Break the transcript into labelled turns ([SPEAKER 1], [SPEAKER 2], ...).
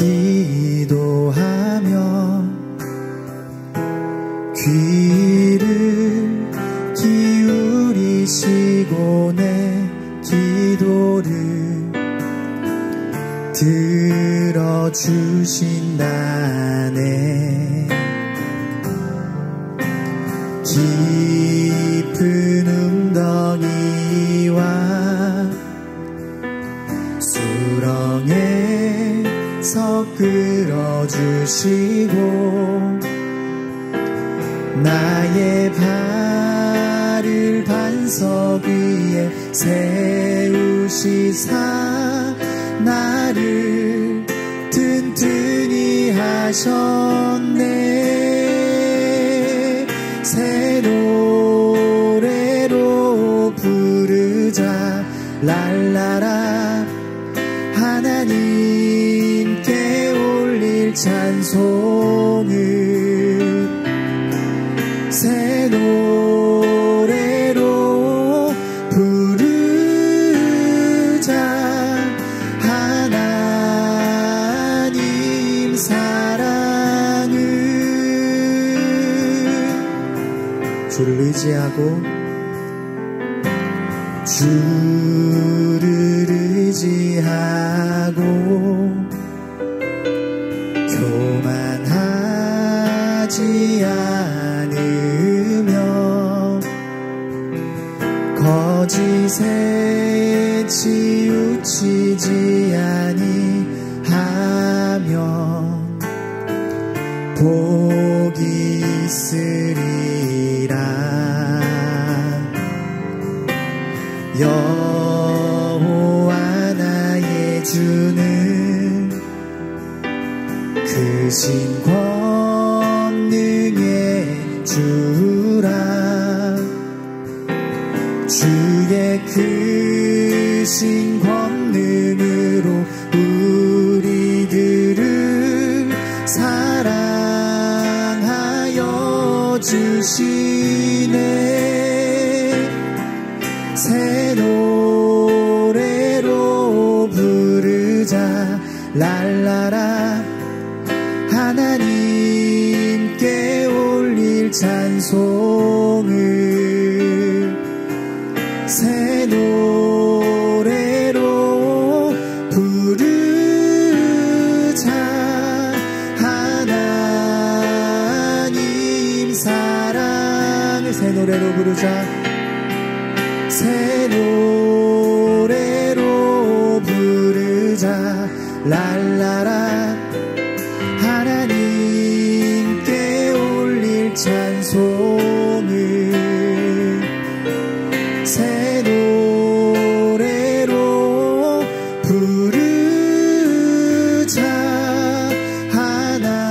[SPEAKER 1] 기도하며 귀를 기울이시고 내 기도를 들어주신다네. 깊은 웅덩이와 수렁에 서 끌어주시고 나의 발을 반석 위에 세우시사 나를 튼튼히 하셨네. 새 노래로 부르자 랄라라 하나님께 찬송을 새 노래로 부르자. 하나님 사랑을 주를 의지하고 주를 의지하고 하지 않으며 거짓에 치우치지 아니하며 복이 있으리라. 여호와 나의 주는 크신 권능의 주라. 주의 크신 권능으로 우리들을 사랑하여 주시네. 새 노래로 부르자. 랄라라. 하나님께 올릴 찬송을 새 노래로 부르자. 하나님 사랑을 새 노래로 부르자. 새 노래로 부르자. 랄라라 손을 새 노래로 부르자 하나님